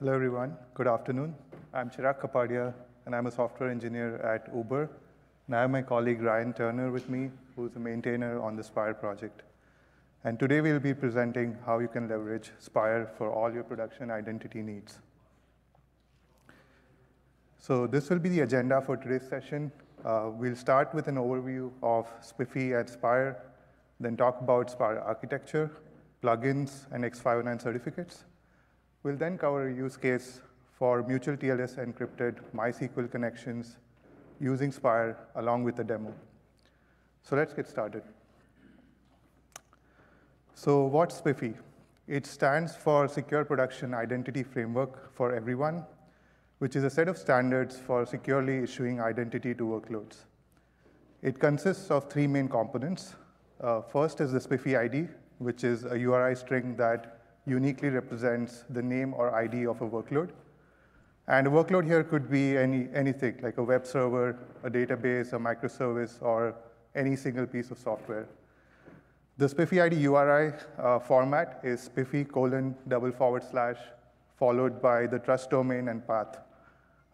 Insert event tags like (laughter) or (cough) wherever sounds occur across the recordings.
Hello, everyone. Good afternoon. I'm Chirag Kapadia, and I'm a software engineer at Uber. And I have my colleague Ryan Turner with me, who's a maintainer on the Spire project. And today we'll be presenting how you can leverage Spire for all your production identity needs. So this will be the agenda for today's session. Uh, we'll start with an overview of SPIFFE at Spire, then talk about Spire architecture, plugins, and X509 certificates. We'll then cover a use case for mutual TLS encrypted MySQL connections using Spire along with a demo. So let's get started. So what's SPIFFE? It stands for Secure Production Identity Framework for Everyone, which is a set of standards for securely issuing identity to workloads. It consists of three main components. Uh, first is the SPIFFE ID, which is a URI string that uniquely represents the name or ID of a workload. And a workload here could be any, anything, like a web server, a database, a microservice, or any single piece of software. The SPIFFE ID URI uh, format is SPIFFE colon double forward slash followed by the trust domain and path.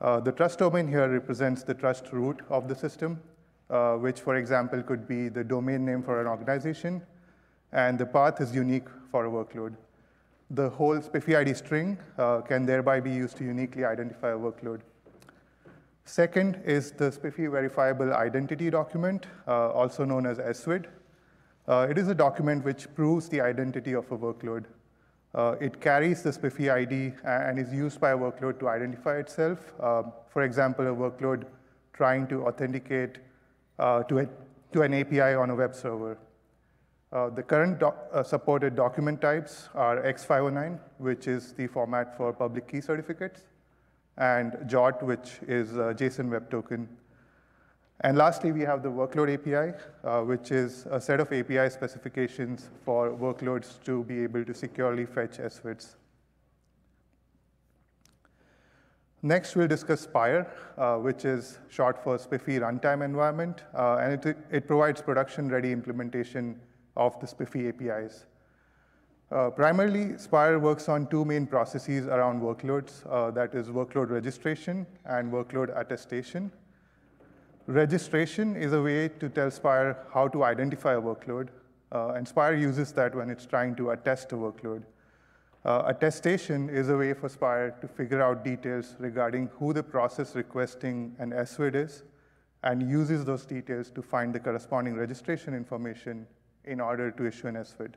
Uh, the trust domain here represents the trust root of the system, uh, which, for example, could be the domain name for an organization, and the path is unique for a workload. The whole SPIFFE ID string uh, can thereby be used to uniquely identify a workload. Second is the SPIFFE verifiable identity document, uh, also known as SVID. Uh, it is a document which proves the identity of a workload. Uh, it carries the SPIFFE ID and is used by a workload to identify itself. Um, for example, a workload trying to authenticate uh, to, a, to an API on a web server. Uh, the current doc uh, supported document types are X509, which is the format for public key certificates, and JWT, which is a JSON Web Token. And lastly, we have the workload API, uh, which is a set of API specifications for workloads to be able to securely fetch SVIDs. Next, we'll discuss Spire, uh, which is short for SPIFFE Runtime Environment, uh, and it, it provides production-ready implementation of the SPIFFE APIs. Uh, primarily, Spire works on two main processes around workloads, uh, that is workload registration and workload attestation. Registration is a way to tell Spire how to identify a workload, uh, and Spire uses that when it's trying to attest a workload. Uh, attestation is a way for Spire to figure out details regarding who the process requesting an SVID is, and uses those details to find the corresponding registration information in order to issue an SVID.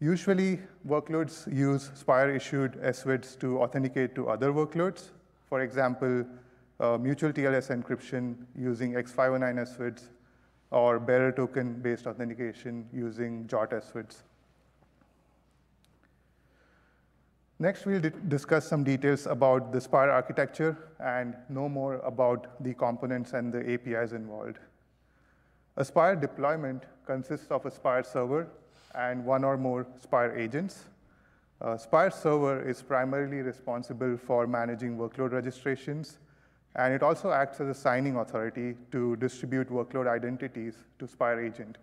Usually, workloads use Spire-issued SVIDs to authenticate to other workloads. For example, uh, mutual TLS encryption using X509 SVIDs, or bearer token-based authentication using JWT SVIDs. Next, we'll discuss some details about the Spire architecture and know more about the components and the APIs involved. A Spire deployment consists of a Spire server and one or more Spire agents. Uh, Spire server is primarily responsible for managing workload registrations, and it also acts as a signing authority to distribute workload identities to Spire agent.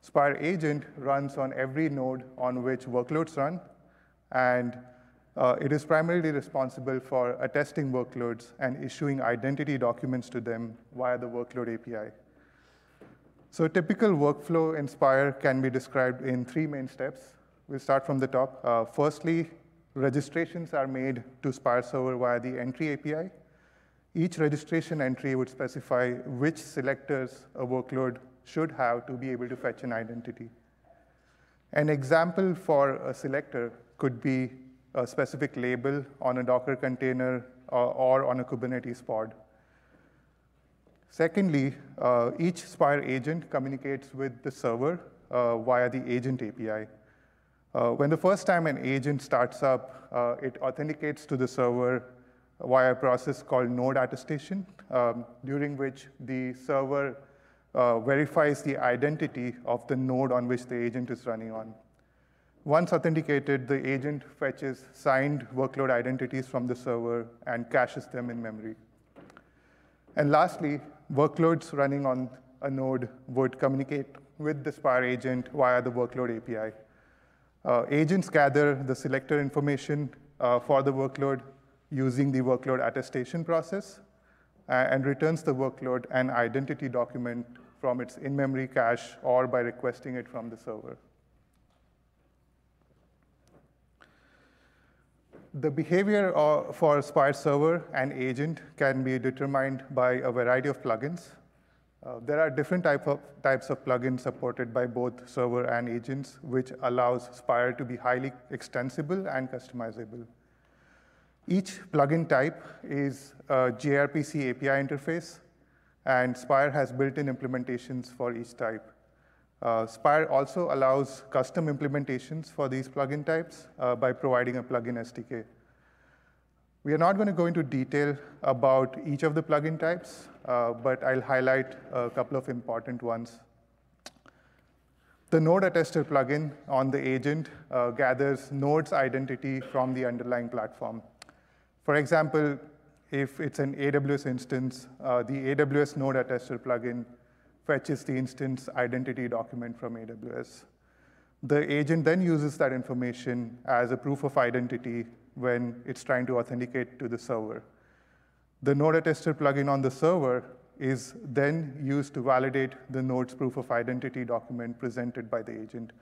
Spire agent runs on every node on which workloads run, and uh, it is primarily responsible for attesting workloads and issuing identity documents to them via the workload API. So a typical workflow in Spire can be described in three main steps. We'll start from the top. Uh, firstly, registrations are made to Spire Server via the entry API. Each registration entry would specify which selectors a workload should have to be able to fetch an identity. An example for a selector could be a specific label on a Docker container or, or on a Kubernetes pod. Secondly, uh, each Spire agent communicates with the server uh, via the agent API. Uh, when the first time an agent starts up, uh, it authenticates to the server via a process called node attestation, um, during which the server uh, verifies the identity of the node on which the agent is running on. Once authenticated, the agent fetches signed workload identities from the server and caches them in memory. And lastly, workloads running on a node would communicate with the Spire agent via the workload API. Uh, agents gather the selector information uh, for the workload using the workload attestation process and returns the workload an identity document from its in-memory cache or by requesting it from the server. The behavior for Spire server and agent can be determined by a variety of plugins. Uh, there are different type of, types of plugins supported by both server and agents, which allows Spire to be highly extensible and customizable. Each plugin type is a gRPC API interface, and Spire has built-in implementations for each type. Uh, Spire also allows custom implementations for these plugin types uh, by providing a plugin SDK. We are not going to go into detail about each of the plugin types, uh, but I'll highlight a couple of important ones. The node attester plugin on the agent uh, gathers node's identity from the underlying platform. For example, if it's an AWS instance, uh, the AWS node attester plugin fetches the instance identity document from AWS. The agent then uses that information as a proof of identity when it's trying to authenticate to the server. The node attester plugin on the server is then used to validate the node's proof of identity document presented by the agent.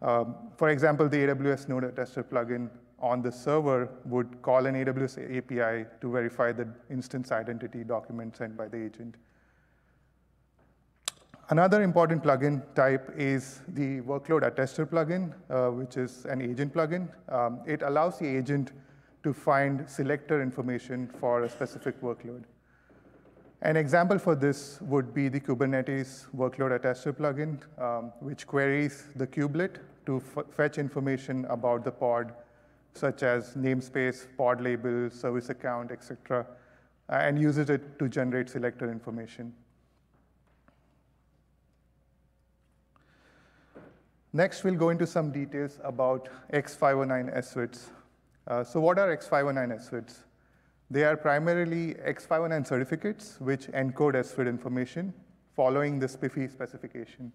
Um, for example, the AWS node attester plugin on the server would call an AWS API to verify the instance identity document sent by the agent. Another important plugin type is the workload attester plugin, uh, which is an agent plugin. Um, it allows the agent to find selector information for a specific workload. An example for this would be the Kubernetes workload attester plugin, um, which queries the kubelet to fetch information about the pod, such as namespace, pod label, service account, etc., and uses it to generate selector information. Next, we'll go into some details about X509 SVIDs. Uh, so what are X509 SVIDs? They are primarily X509 certificates which encode SVID information following the SPIFFE specification.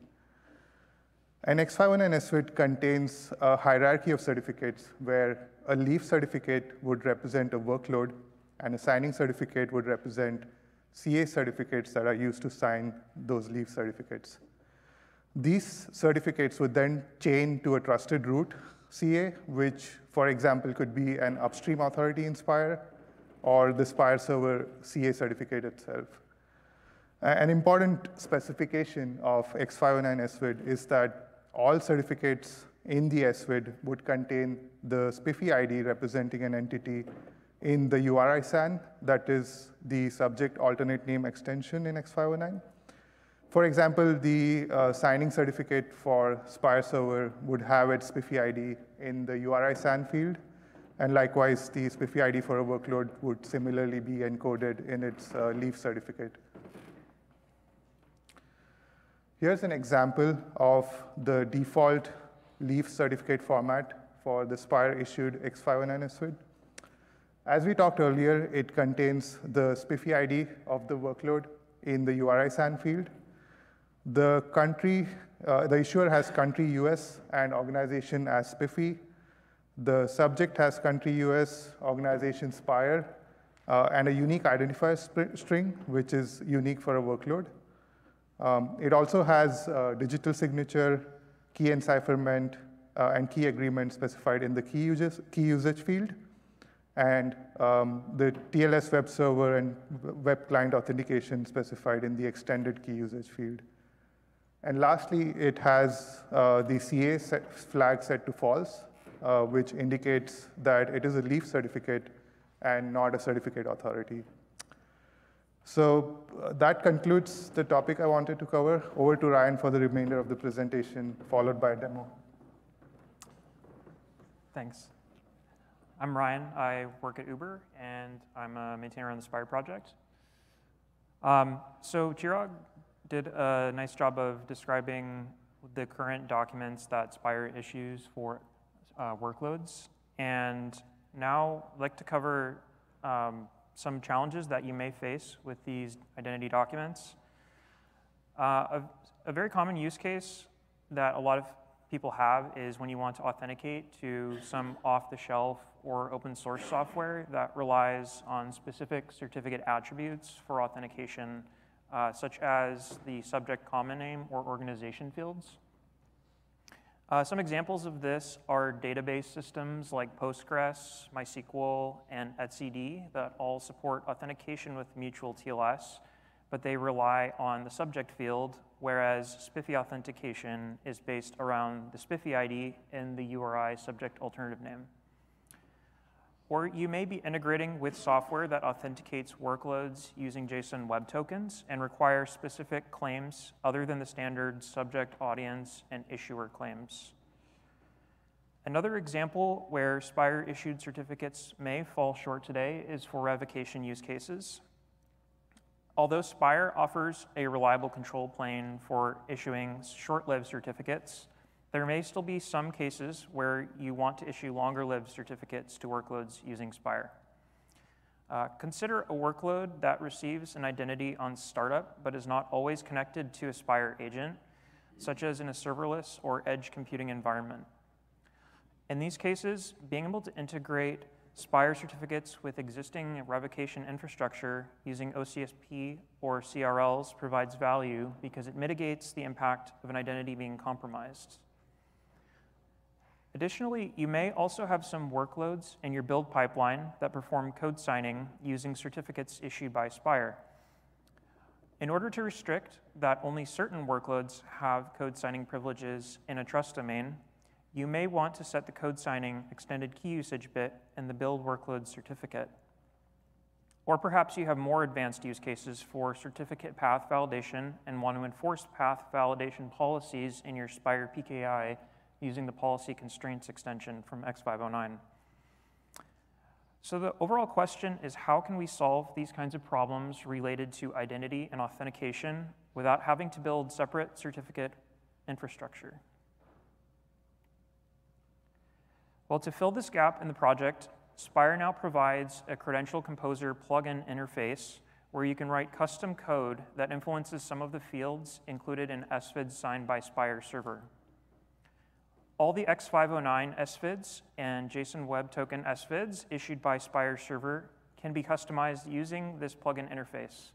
An X509 SVID contains a hierarchy of certificates where a leaf certificate would represent a workload and a signing certificate would represent CA certificates that are used to sign those leaf certificates. These certificates would then chain to a trusted root CA, which, for example, could be an upstream authority in Spire or the Spire server CA certificate itself. An important specification of X509 SVID is that all certificates in the SVID would contain the SPIFFE ID representing an entity in the URI SAN, that is the subject alternate name extension in X509. For example, the uh, signing certificate for Spire Server would have its SPIFFE ID in the URI SAN field, and likewise, the SPIFFE ID for a workload would similarly be encoded in its uh, leaf certificate. Here's an example of the default leaf certificate format for the Spire issued X509 SVID. As we talked earlier, it contains the SPIFFE ID of the workload in the URI SAN field, the country, uh, the issuer has country US and organization as SPIFFE. The subject has country US, organization Spire, uh, and a unique identifier string, which is unique for a workload. Um, it also has uh, digital signature, key encipherment, uh, and key agreement specified in the key, uses, key usage field, and um, the TLS web server and web client authentication specified in the extended key usage field. And lastly, it has uh, the CA set flag set to false, uh, which indicates that it is a leaf certificate and not a certificate authority. So uh, that concludes the topic I wanted to cover. Over to Ryan for the remainder of the presentation, followed by a demo. Thanks. I'm Ryan. I work at Uber, and I'm a maintainer on the Spire project. Um, so Chirag did a nice job of describing the current documents that Spire issues for uh, workloads. And now I'd like to cover um, some challenges that you may face with these identity documents. Uh, a, a, very common use case that a lot of people have is when you want to authenticate to some off-the-shelf or open source software that relies on specific certificate attributes for authentication, uh, such as the subject common name or organization fields. Uh, some examples of this are database systems like Postgres, MySQL, and etcd that all support authentication with mutual TLS, but they rely on the subject field, whereas SPIFFE authentication is based around the SPIFFE ID and the URI subject alternative name. Or you may be integrating with software that authenticates workloads using JSON Web Tokens and requires specific claims other than the standard subject, audience, and issuer claims. Another example where Spire issued certificates may fall short today is for revocation use cases. Although Spire offers a reliable control plane for issuing short lived certificates, there may still be some cases where you want to issue longer lived certificates to workloads using Spire. Uh, consider a workload that receives an identity on startup but is not always connected to a Spire agent, such as in a serverless or edge computing environment. In these cases, being able to integrate Spire certificates with existing revocation infrastructure using OCSP or CRLs provides value because it mitigates the impact of an identity being compromised. Additionally, you may also have some workloads in your build pipeline that perform code signing using certificates issued by Spire. In order to restrict that only certain workloads have code signing privileges in a trust domain, you may want to set the code signing extended key usage bit in the build workload certificate. Or perhaps you have more advanced use cases for certificate path validation and want to enforce path validation policies in your Spire PKI using the policy constraints extension from X509. So the overall question is how can we solve these kinds of problems related to identity and authentication without having to build separate certificate infrastructure? Well, to fill this gap in the project, Spire now provides a Credential Composer plugin interface where you can write custom code that influences some of the fields included in SVIDs signed by Spire server. All the X509 SVIDs and JSON Web Token SVIDs issued by Spire Server can be customized using this plugin interface.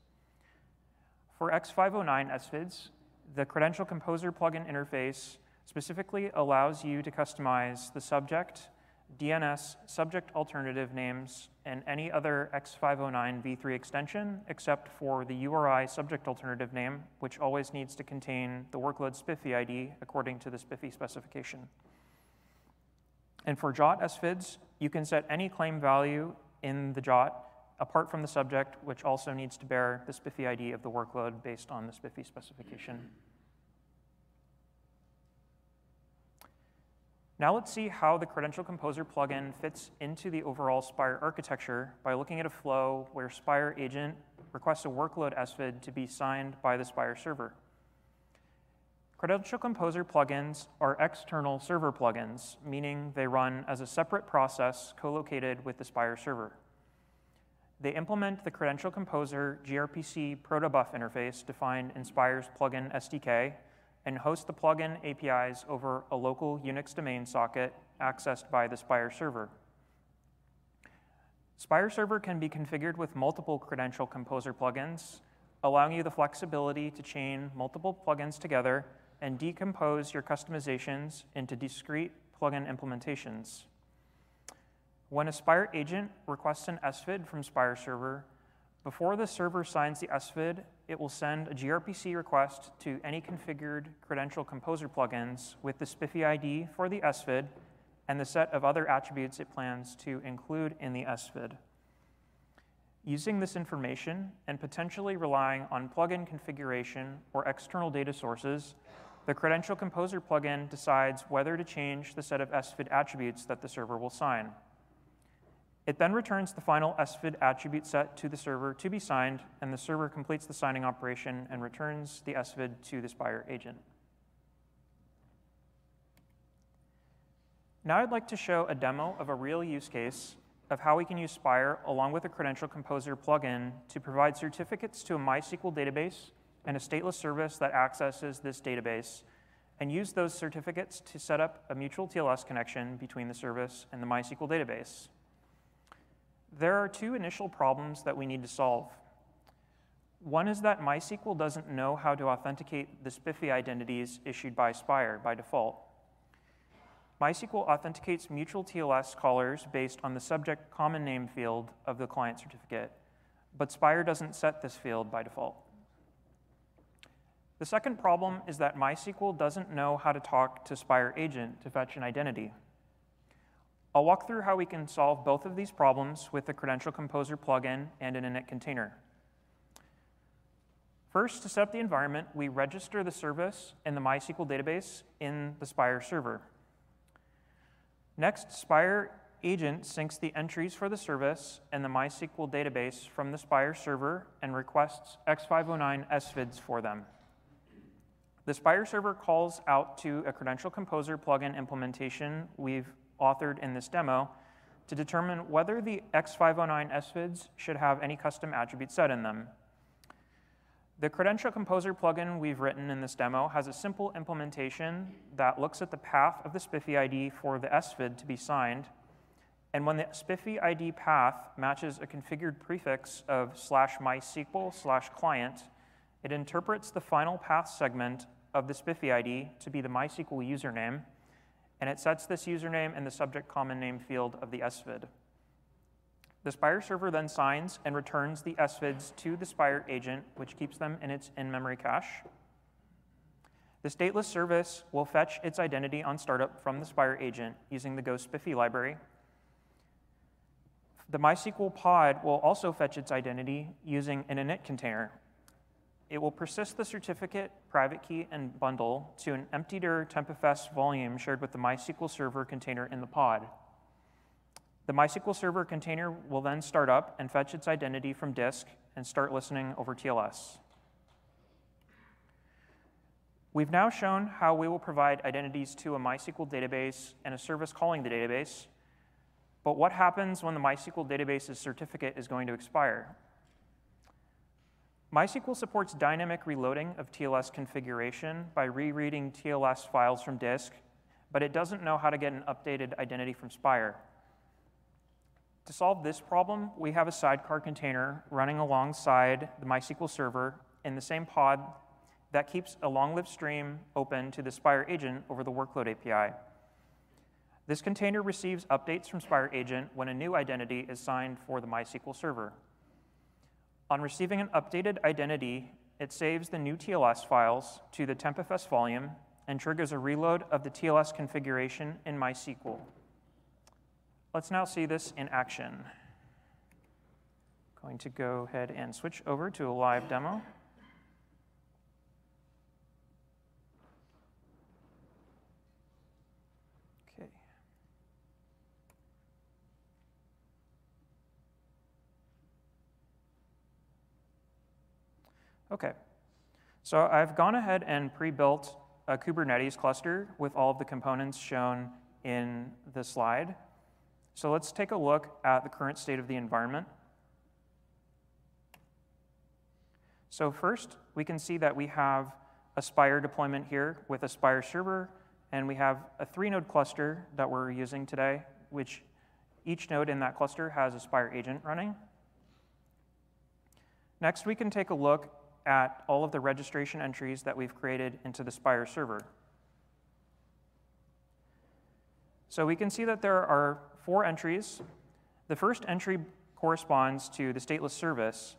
For X509 SVIDs, the Credential Composer plugin interface specifically allows you to customize the subject, DNS subject alternative names, and any other X509 v3 extension except for the URI subject alternative name, which always needs to contain the workload SPIFFE ID according to the SPIFFE specification. And for JWT SVIDs, you can set any claim value in the JWT apart from the subject, which also needs to bear the SPIFFE ID of the workload based on the SPIFFE specification. Now let's see how the Credential Composer plugin fits into the overall Spire architecture by looking at a flow where Spire agent requests a workload SVID to be signed by the Spire server. Credential Composer plugins are external server plugins, meaning they run as a separate process co-located with the Spire server. They implement the Credential Composer gRPC protobuf interface defined in Spire's plugin SDK and host the plugin APIs over a local Unix domain socket accessed by the Spire server. Spire server can be configured with multiple credential composer plugins, allowing you the flexibility to chain multiple plugins together and decompose your customizations into discrete plugin implementations. When a Spire agent requests an SVID from Spire server, before the server signs the SVID, it will send a gRPC request to any configured credential composer plugins with the SPIFFE ID for the SVID and the set of other attributes it plans to include in the SVID. Using this information and potentially relying on plugin configuration or external data sources, the Credential Composer plugin decides whether to change the set of SVID attributes that the server will sign. It then returns the final SVID attribute set to the server to be signed, and the server completes the signing operation and returns the SVID to the Spire agent. Now I'd like to show a demo of a real use case of how we can use Spire along with a Credential Composer plugin to provide certificates to a MySQL database and a stateless service that accesses this database, and use those certificates to set up a mutual TLS connection between the service and the MySQL database. There are two initial problems that we need to solve. One is that MySQL doesn't know how to authenticate the SPIFFE identities issued by Spire by default. MySQL authenticates mutual TLS callers based on the subject common name field of the client certificate, but Spire doesn't set this field by default. The second problem is that MySQL doesn't know how to talk to Spire agent to fetch an identity. I'll walk through how we can solve both of these problems with the Credential Composer plugin and an init container. First, to set up the environment, we register the service in the MySQL database in the Spire server. Next, Spire agent syncs the entries for the service and the MySQL database from the Spire server and requests X509 SVIDs for them. The Spire server calls out to a Credential Composer plugin implementation we've authored in this demo to determine whether the X509 SVIDs should have any custom attributes set in them. The Credential Composer plugin we've written in this demo has a simple implementation that looks at the path of the SPIFFE ID for the SVID to be signed, and when the SPIFFE ID path matches a configured prefix of slash MySQL slash client, it interprets the final path segment of the SPIFFE ID to be the MySQL username and it sets this username in the subject common name field of the SVID. The Spire server then signs and returns the SVIDs to the Spire agent, which keeps them in its in-memory cache. The stateless service will fetch its identity on startup from the Spire agent using the Go SPIFFE library. The MySQL pod will also fetch its identity using an init container, it will persist the certificate, private key, and bundle to an empty-dir tmpfs volume shared with the MySQL server container in the pod. The MySQL server container will then start up and fetch its identity from disk and start listening over TLS. We've now shown how we will provide identities to a MySQL database and a service calling the database, but what happens when the MySQL database's certificate is going to expire? MySQL supports dynamic reloading of TLS configuration by rereading TLS files from disk, but it doesn't know how to get an updated identity from Spire. To solve this problem, we have a sidecar container running alongside the MySQL server in the same pod that keeps a long-lived stream open to the Spire agent over the workload API. This container receives updates from Spire agent when a new identity is signed for the MySQL server. On receiving an updated identity, it saves the new TLS files to the tmpfs volume and triggers a reload of the TLS configuration in MySQL. Let's now see this in action. Going to go ahead and switch over to a live demo. Okay, so I've gone ahead and pre-built a Kubernetes cluster with all of the components shown in the slide. So let's take a look at the current state of the environment. So first, we can see that we have a Spire deployment here with a Spire server, and we have a three-node cluster that we're using today, which each node in that cluster has a Spire agent running. Next, we can take a look at all of the registration entries that we've created into the Spire server. So we can see that there are four entries. The first entry corresponds to the stateless service.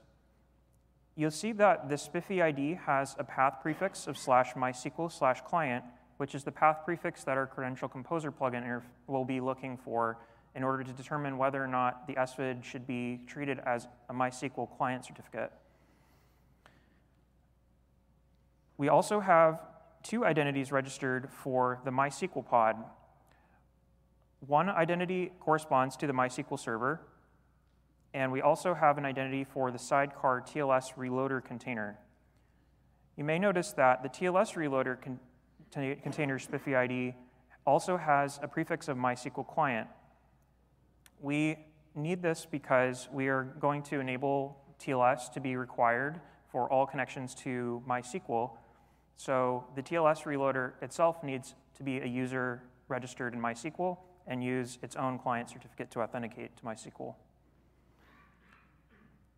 You'll see that the SPIFFE ID has a path prefix of slash MySQL slash client, which is the path prefix that our Credential Composer plugin will be looking for in order to determine whether or not the SVID should be treated as a MySQL client certificate. We also have two identities registered for the MySQL pod. One identity corresponds to the MySQL server, and we also have an identity for the sidecar TLS reloader container. You may notice that the TLS reloader con container SPIFFE ID also has a prefix of MySQL client. We need this because we are going to enable TLS to be required for all connections to MySQL, so the TLS reloader itself needs to be a user registered in MySQL and use its own client certificate to authenticate to MySQL.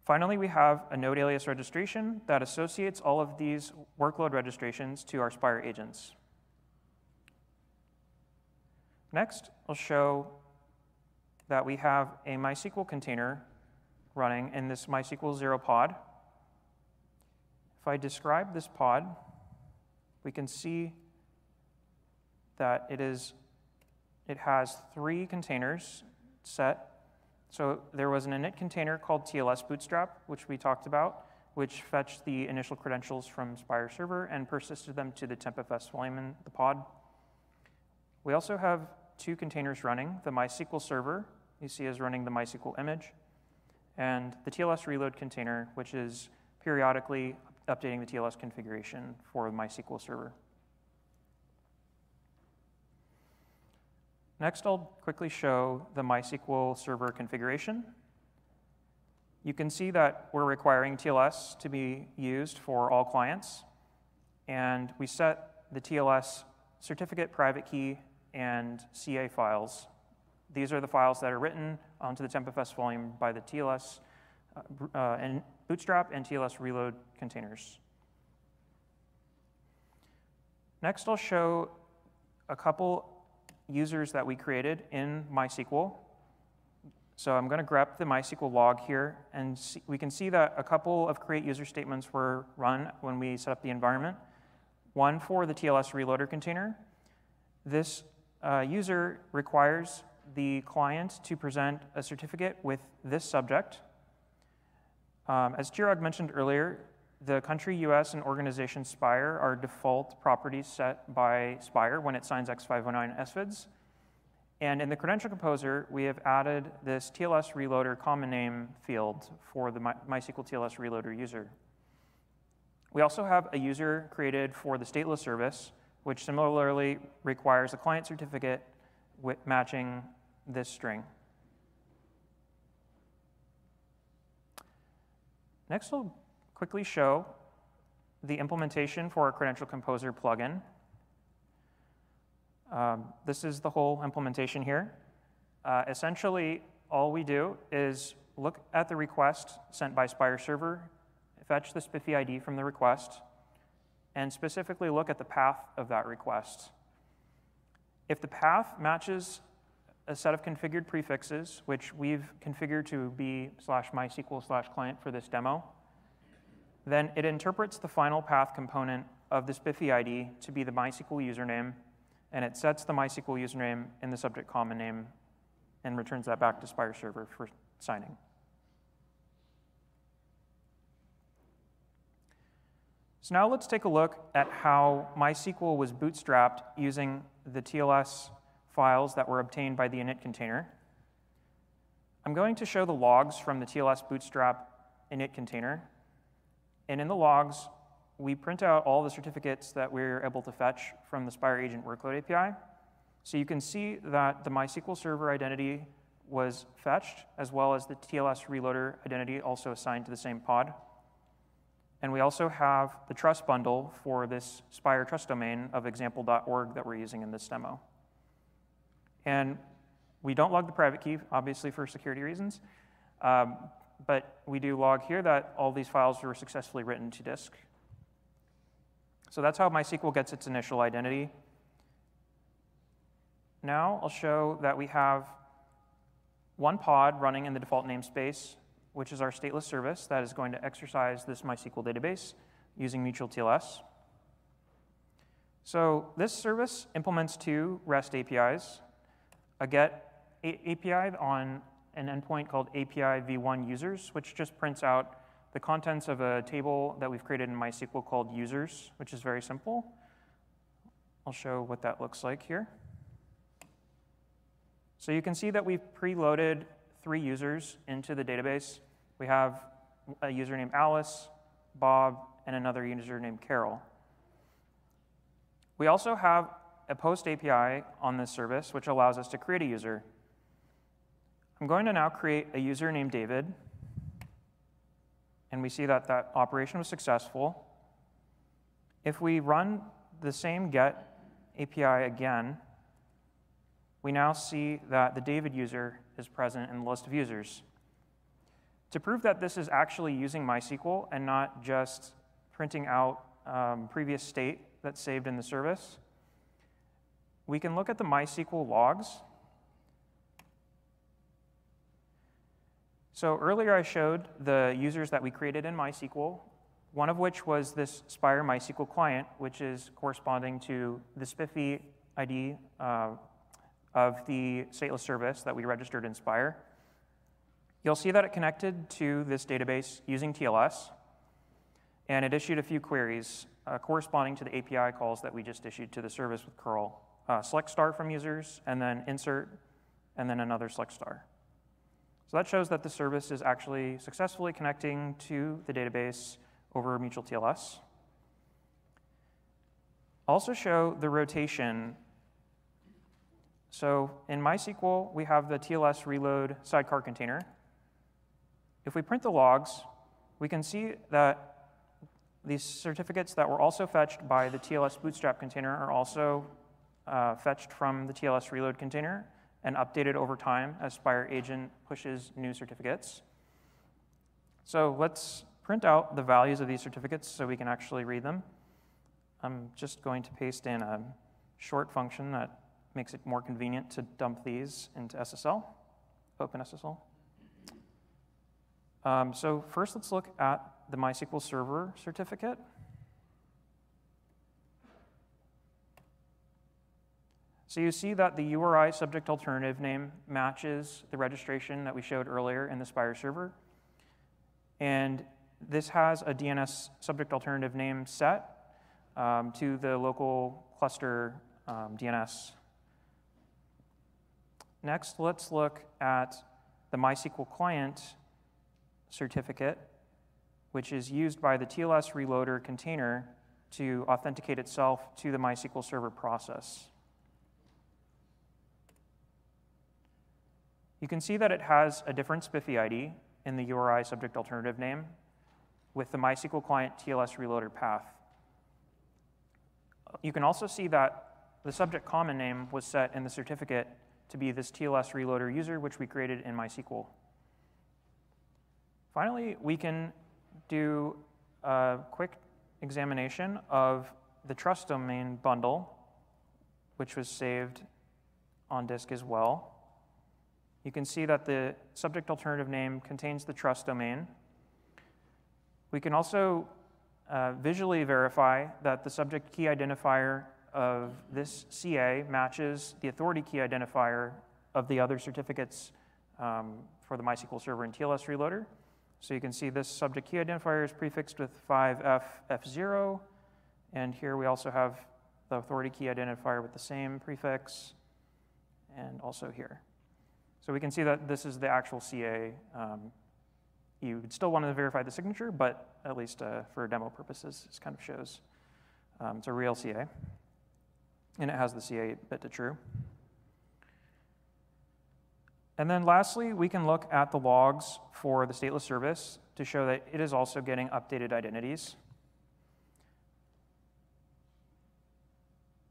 Finally, we have a node alias registration that associates all of these workload registrations to our Spire agents. Next, I'll show that we have a MySQL container running in this MySQL zero pod. If I describe this pod, we can see that it is it has three containers set. So there was an init container called TLS Bootstrap, which we talked about, which fetched the initial credentials from Spire server and persisted them to the tmpfs volume in the pod. We also have two containers running, the MySQL server, you see is running the MySQL image, and the TLS reload container, which is periodically updating the TLS configuration for MySQL server. Next, I'll quickly show the MySQL server configuration. You can see that we're requiring TLS to be used for all clients, and we set the TLS certificate private key and CA files. These are the files that are written onto the tmpfs volume by the TLS uh, uh, and Bootstrap and TLS reload containers. Next, I'll show a couple users that we created in MySQL. So I'm going to grep the MySQL log here, and see, we can see that a couple of create user statements were run when we set up the environment. One for the TLS reloader container. This uh, user requires the client to present a certificate with this subject. Um, as Chirag mentioned earlier, the country, US, and organization Spire are default properties set by Spire when it signs X509 SVIDs. And in the credential composer, we have added this TLS reloader common name field for the MySQL TLS reloader user. We also have a user created for the stateless service, which similarly requires a client certificate with matching this string. Next, we'll quickly show the implementation for our Credential Composer plugin. Um, this is the whole implementation here. Uh, essentially, all we do is look at the request sent by Spire Server, fetch the SPIFFE ID from the request, and specifically look at the path of that request. If the path matches a set of configured prefixes, which we've configured to be slash MySQL slash client for this demo, then it interprets the final path component of the SPIFFE ID to be the MySQL username, and it sets the MySQL username in the subject common name and returns that back to Spire server for signing. So now let's take a look at how MySQL was bootstrapped using the TLS files that were obtained by the init container. I'm going to show the logs from the TLS bootstrap init container and in the logs, we print out all the certificates that we're able to fetch from the Spire Agent Workload API. So you can see that the MySQL Server identity was fetched, as well as the TLS reloader identity also assigned to the same pod. And we also have the trust bundle for this Spire trust domain of example.org that we're using in this demo. And we don't log the private key, obviously for security reasons, um, but we do log here that all these files were successfully written to disk. So that's how MySQL gets its initial identity. Now I'll show that we have one pod running in the default namespace, which is our stateless service that is going to exercise this MySQL database using mutual TLS. So this service implements two REST APIs, a GET API on an endpoint called API v1 users, which just prints out the contents of a table that we've created in MySQL called users, which is very simple. I'll show what that looks like here. So you can see that we've preloaded three users into the database. We have a user named Alice, Bob, and another user named Carol. We also have a post API on this service, which allows us to create a user. I'm going to now create a user named David, and we see that that operation was successful. If we run the same get API again, we now see that the David user is present in the list of users. To prove that this is actually using MySQL and not just printing out um, previous state that's saved in the service, we can look at the MySQL logs. So earlier I showed the users that we created in MySQL, one of which was this Spire MySQL client, which is corresponding to the SPIFFE ID uh, of the stateless service that we registered in Spire. You'll see that it connected to this database using TLS, and it issued a few queries uh, corresponding to the API calls that we just issued to the service with curl. Uh, select star from users, and then insert, and then another select star. So that shows that the service is actually successfully connecting to the database over mutual TLS. Also show the rotation so in MySQL, we have the TLS reload sidecar container. If we print the logs, we can see that these certificates that were also fetched by the TLS bootstrap container are also uh, fetched from the TLS reload container and updated over time as Spire agent pushes new certificates. So let's print out the values of these certificates so we can actually read them. I'm just going to paste in a short function that makes it more convenient to dump these into SSL, OpenSSL. Um, so first, let's look at the MySQL Server certificate. So you see that the URI subject alternative name matches the registration that we showed earlier in the Spire server. And this has a DNS subject alternative name set um, to the local cluster um, DNS. Next, let's look at the MySQL client certificate, which is used by the TLS reloader container to authenticate itself to the MySQL server process. You can see that it has a different SPIFFE ID in the URI subject alternative name with the MySQL client TLS reloader path. You can also see that the subject common name was set in the certificate to be this TLS reloader user, which we created in MySQL. Finally, we can do a quick examination of the trust domain bundle, which was saved on disk as well. You can see that the subject alternative name contains the trust domain. We can also uh, visually verify that the subject key identifier of this CA matches the authority key identifier of the other certificates um, for the MySQL Server and TLS Reloader. So you can see this subject key identifier is prefixed with 5F F0, and here we also have the authority key identifier with the same prefix, and also here. So we can see that this is the actual CA. Um, you would still want to verify the signature, but at least uh, for demo purposes, this kind of shows um, it's a real CA. And it has the CA bit to true. And then lastly, we can look at the logs for the stateless service to show that it is also getting updated identities.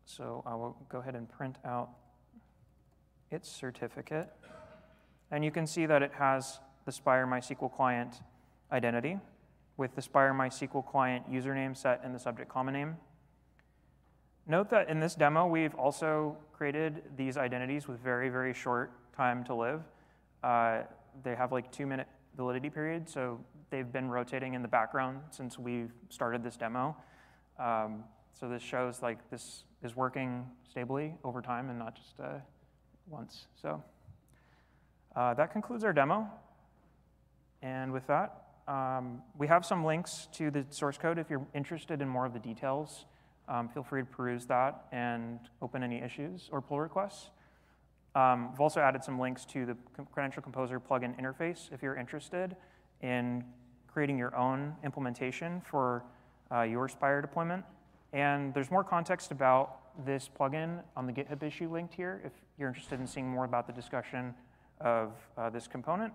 So I will go ahead and print out its certificate. And you can see that it has the Spire MySQL client identity with the Spire MySQL client username set in the subject common name. Note that in this demo, we've also created these identities with very, very short time to live. Uh, they have like two minute validity period, so they've been rotating in the background since we've started this demo. Um, so this shows like this is working stably over time and not just uh, once. So uh, that concludes our demo. And with that, um, we have some links to the source code if you're interested in more of the details. Um, feel free to peruse that and open any issues or pull requests. Um, we've also added some links to the Credential Composer plugin interface if you're interested in creating your own implementation for uh, your Spire deployment. And there's more context about this plugin on the GitHub issue linked here if you're interested in seeing more about the discussion of uh, this component.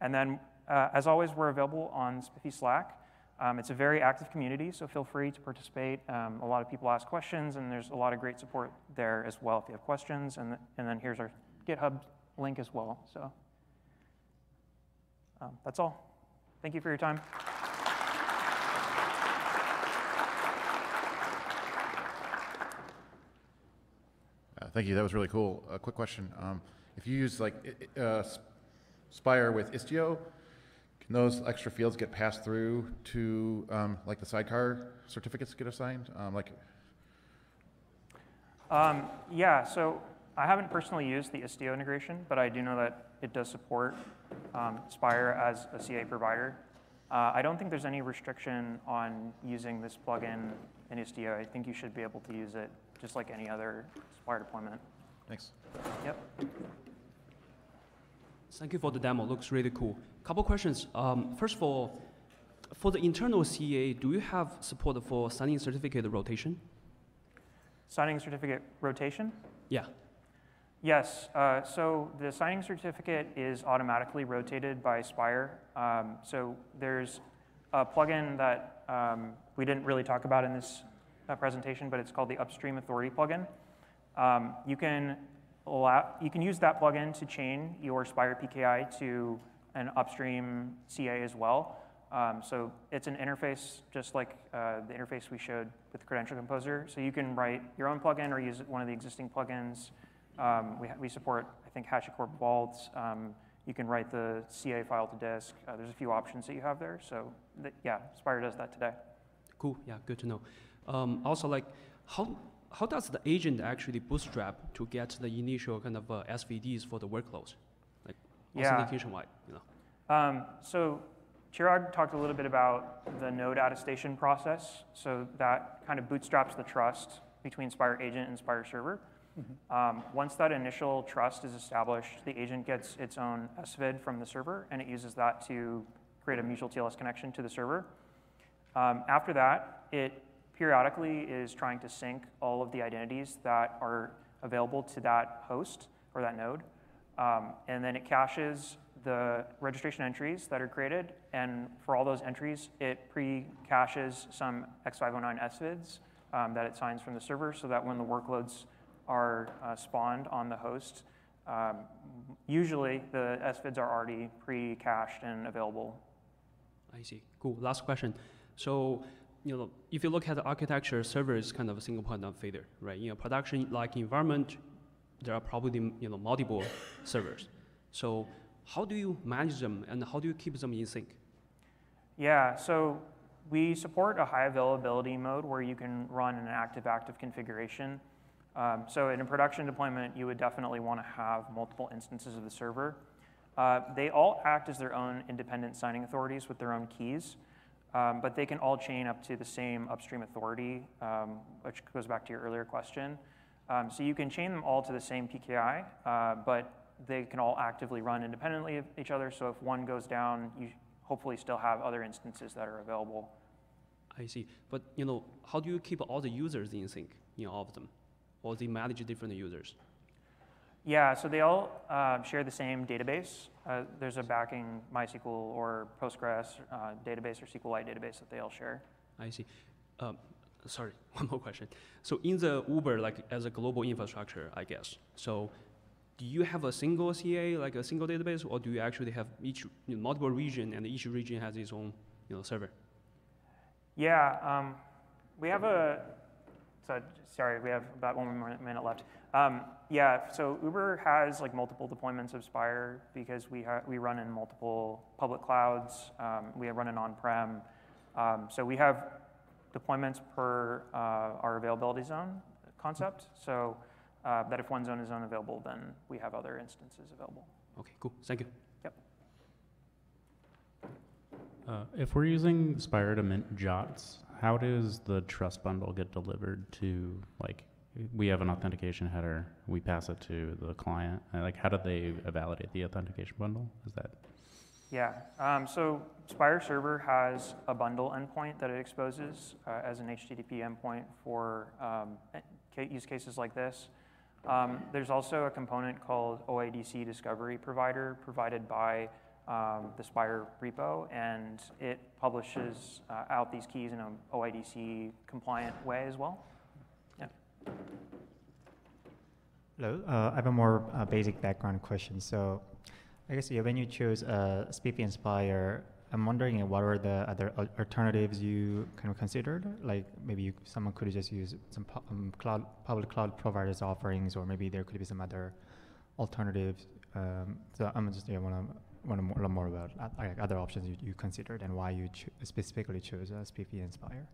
And then, uh, as always, we're available on SPIFFE Slack. Um, it's a very active community, so feel free to participate. Um, a lot of people ask questions, and there's a lot of great support there as well if you have questions. And, and then here's our GitHub link as well. So um, that's all. Thank you for your time. Uh, thank you. That was really cool. A quick question. If you use like uh, Spire with Istio, can those extra fields get passed through to um, like the sidecar certificates get assigned? Um, like, um, yeah. So I haven't personally used the Istio integration, but I do know that it does support um, Spire as a CA provider. Uh, I don't think there's any restriction on using this plugin in Istio. I think you should be able to use it just like any other Spire deployment. Thanks. Yep. Thank you for the demo. Looks really cool. Couple questions. Um, first of all, for the internal CA, do you have support for signing certificate rotation? Signing certificate rotation? Yeah. Yes. Uh, so the signing certificate is automatically rotated by Spire. Um, so there's a plugin that um, we didn't really talk about in this uh, presentation, but it's called the Upstream Authority plugin. Um, you can allow, you can use that plugin to chain your Spire PKI to an upstream CA as well. Um, so it's an interface just like uh, the interface we showed with the Credential Composer. So you can write your own plugin or use one of the existing plugins. Um, we, we support, I think, HashiCorp vaults. Um, you can write the CA file to disk. Uh, there's a few options that you have there. So yeah, Spire does that today. Cool. Yeah, good to know. Um, also, like, how how does the agent actually bootstrap to get the initial kind of uh, SVIDs for the workloads, like yeah. authentication-wise? You know. Um, so Chirag talked a little bit about the node attestation process. So that kind of bootstraps the trust between Spire agent and Spire server. Mm -hmm. um, once that initial trust is established, the agent gets its own SVID from the server, and it uses that to create a mutual TLS connection to the server. Um, after that, it periodically is trying to sync all of the identities that are available to that host or that node. Um, and then it caches the registration entries that are created. And for all those entries, it pre-caches some X509 SVIDs um, that it signs from the server so that when the workloads are uh, spawned on the host, um, usually the SVIDs are already pre-cached and available. I see. Cool. Last question. So you know, if you look at the architecture, server is kind of a single point of failure, right? In a production-like environment, there are probably you know multiple servers. So how do you manage them and how do you keep them in sync? Yeah, so we support a high availability mode where you can run an active-active configuration. Um, so in a production deployment, you would definitely want to have multiple instances of the server. Uh, they all act as their own independent signing authorities with their own keys. Um, but they can all chain up to the same upstream authority, um, which goes back to your earlier question. Um, so you can chain them all to the same PKI, uh, but they can all actively run independently of each other. So if one goes down, you hopefully still have other instances that are available. I see. But you know, how do you keep all the users in sync in all of them? Or they manage different users? Yeah, so they all uh, share the same database. Uh, there's a backing MySQL or Postgres uh, database or SQLite database that they all share. I see. Um, sorry, (laughs) one more question. So in the Uber, like as a global infrastructure, I guess. So do you have a single CA, like a single database, or do you actually have each you know, multiple region and each region has its own you know, server? Yeah, um, we have a, so sorry, we have about one more minute left. Um, yeah, so Uber has like multiple deployments of Spire because we, we run in multiple public clouds. Um, we run in on-prem. Um, so we have deployments per uh, our availability zone concept. So uh, that if one zone is unavailable, then we have other instances available. Okay, cool. Thank you. Yep. Uh, if we're using Spire to mint JWTs, how does the trust bundle get delivered to like we have an authentication header. We pass it to the client. Like, how do they validate the authentication bundle? Is that? Yeah. Um, so Spire Server has a bundle endpoint that it exposes uh, as an HTTP endpoint for um, use cases like this. Um, there's also a component called OIDC Discovery Provider provided by um, the Spire repo, and it publishes uh, out these keys in an OIDC compliant way as well. Hello, uh, I have a more uh, basic background question. So I guess yeah, when you chose uh, and Spire, I'm wondering what were the other alternatives you kind of considered? Like maybe you, someone could just use some pu- um, cloud, public cloud providers offerings, or maybe there could be some other alternatives. Um, so I'm just, yeah, want to want to learn more about other options you, you considered and why you cho- specifically chose uh, SPIFFE and Spire.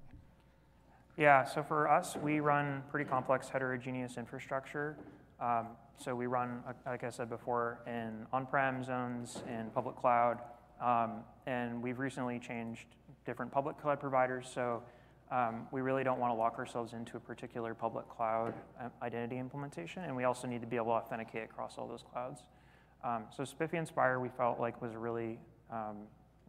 Yeah, so for us, we run pretty complex heterogeneous infrastructure. Um, so we run, like I said before, in on-prem zones, in public cloud, um, and we've recently changed different public cloud providers. So um, we really don't want to lock ourselves into a particular public cloud uh, identity implementation, and we also need to be able to authenticate across all those clouds. Um, so SPIFFE and Spire we felt like was a really um,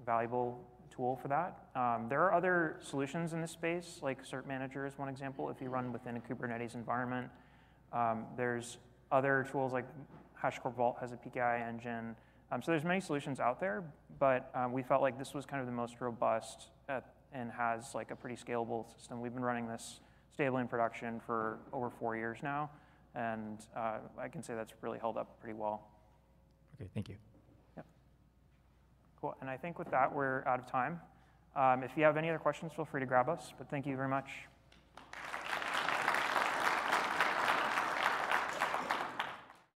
valuable tool for that. Um, there are other solutions in this space, like Cert Manager is one example. If you run within a Kubernetes environment, um, there's other tools like HashiCorp Vault has a PKI engine. Um, so there's many solutions out there, but we felt like this was kind of the most robust at, and has like a pretty scalable system. We've been running this stable in production for over four years now, and uh, I can say that's really held up pretty well. Okay, thank you. Yep. Cool. And I think with that, we're out of time. Um, if you have any other questions, feel free to grab us. But thank you very much.